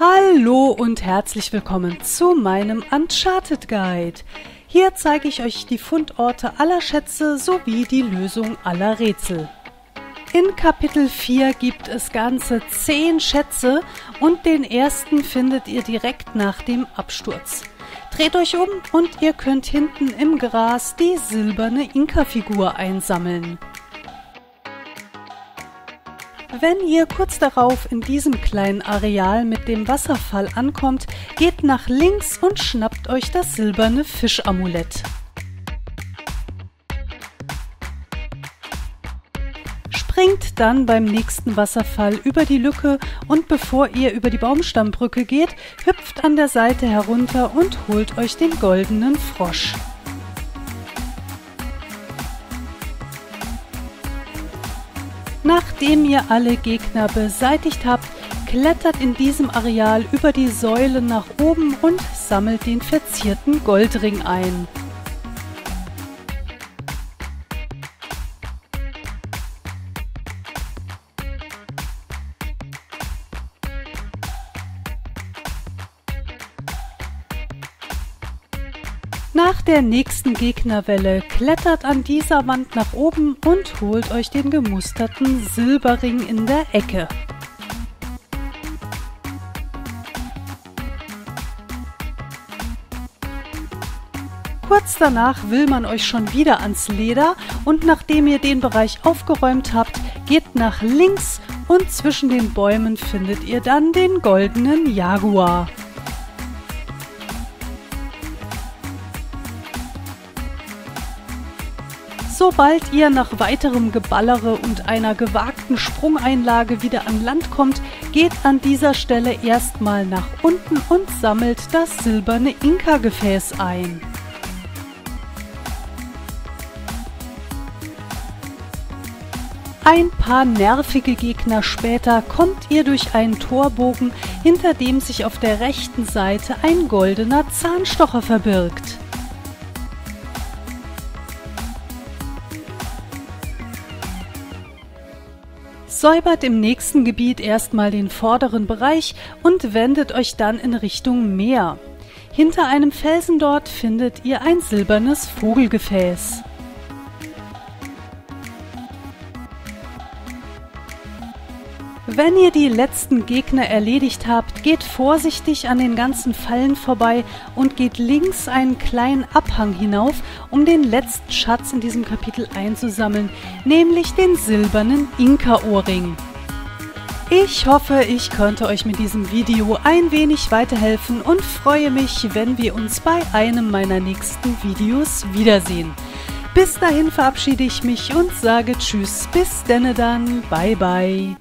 Hallo und herzlich willkommen zu meinem Uncharted Guide. Hier zeige ich euch die Fundorte aller Schätze sowie die Lösung aller Rätsel. In Kapitel 4 gibt es ganze 10 Schätze und den ersten findet ihr direkt nach dem Absturz. Dreht euch um und ihr könnt hinten im Gras die silberne Inka-Figur einsammeln. Wenn ihr kurz darauf in diesem kleinen Areal mit dem Wasserfall ankommt, geht nach links und schnappt euch das silberne Fischamulett. Springt dann beim nächsten Wasserfall über die Lücke und bevor ihr über die Baumstammbrücke geht, hüpft an der Seite herunter und holt euch den goldenen Frosch. Nachdem ihr alle Gegner beseitigt habt, klettert in diesem Areal über die Säule nach oben und sammelt den verzierten Goldring ein. Nach der nächsten Gegnerwelle klettert an dieser Wand nach oben und holt euch den gemusterten Silberring in der Ecke. Kurz danach will man euch schon wieder ans Leder und nachdem ihr den Bereich aufgeräumt habt, geht nach links und zwischen den Bäumen findet ihr dann den goldenen Jaguar. Sobald ihr nach weiterem Geballere und einer gewagten Sprungeinlage wieder an Land kommt, geht an dieser Stelle erstmal nach unten und sammelt das silberne Inka-Gefäß ein. Ein paar nervige Gegner später kommt ihr durch einen Torbogen, hinter dem sich auf der rechten Seite ein goldener Zahnstocher verbirgt. Säubert im nächsten Gebiet erstmal den vorderen Bereich und wendet euch dann in Richtung Meer. Hinter einem Felsen dort findet ihr ein silbernes Vogelgefäß. Wenn ihr die letzten Gegner erledigt habt, geht vorsichtig an den ganzen Fallen vorbei und geht links einen kleinen Abhang hinauf, um den letzten Schatz in diesem Kapitel einzusammeln, nämlich den silbernen Inka-Ohrring. Ich hoffe, ich konnte euch mit diesem Video ein wenig weiterhelfen und freue mich, wenn wir uns bei einem meiner nächsten Videos wiedersehen. Bis dahin verabschiede ich mich und sage Tschüss, bis denne dann, bye bye.